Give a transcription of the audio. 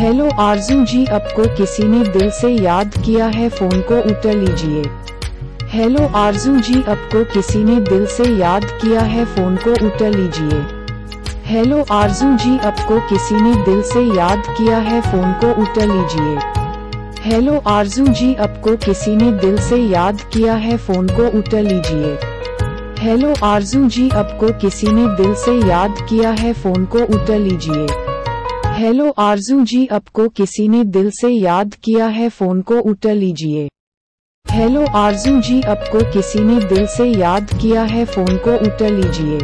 Hello आरज़ू जी, आपको किसी ने दिल से याद किया है, फ़ोन को उठा लीजिए। हेलो आरज़ू जी, आपको किसी ने दिल से याद किया है, फ़ोन को उठा लीजिए। हेलो आरज़ू जी, आपको किसी ने दिल से याद किया है, फ़ोन को उठा लीजिए। हेलो आरज़ू जी, आपको किसी ने दिल से याद किया है, फ़ोन को उठा लीजिए। हेलो आरज़ू जी, आपको किसी ने दिल से याद किया है, फ़ोन को उठा लीजिए। हेलो आरज़ू जी, आपको किसी ने दिल से याद किया है, फ़ोन को उठा लीजिए। हेलो आरज़ू जी, आपको किसी ने दिल से याद किया है, फ़ोन को उठा लीजिए।